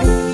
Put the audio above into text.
you